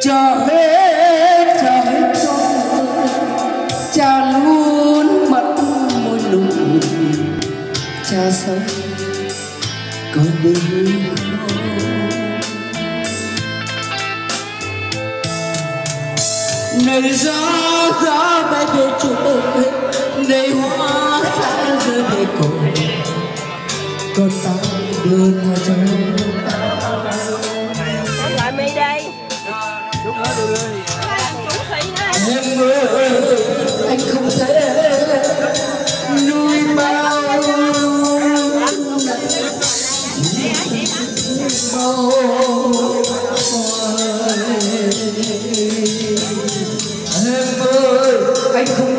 cho hết cho hết cho cha luôn mất môi nụ cha sống có không nơi gió gió bay về chỗ nơi hoa xa rơi về cổ. Con ta đưa hoa cho em ơi anh không thể nuôi bao màu em ơi anh không